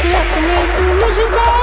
से अपने तू मुझको